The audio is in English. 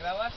¿Grabas?